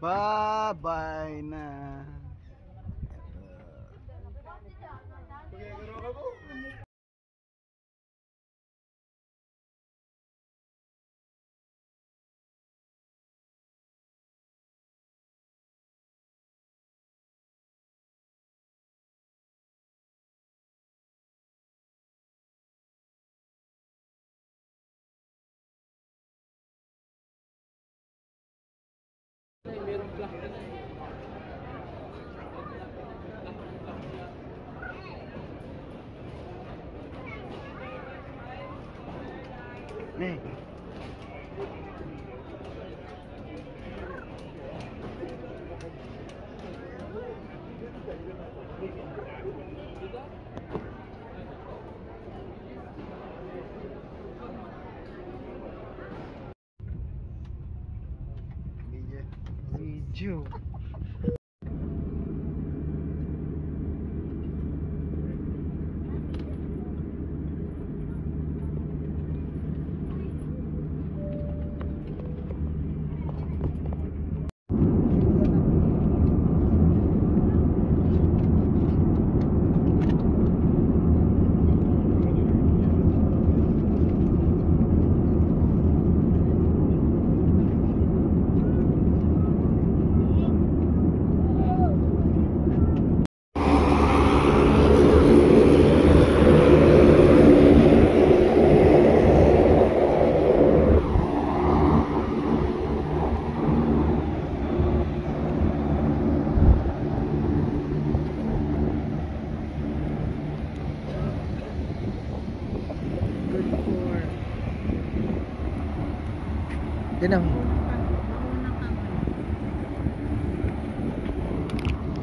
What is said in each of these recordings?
Bye-bye na. ねえ。you. 34. Yan ang...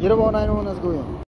Yun ang maunahin mo na siguro yun.